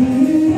you.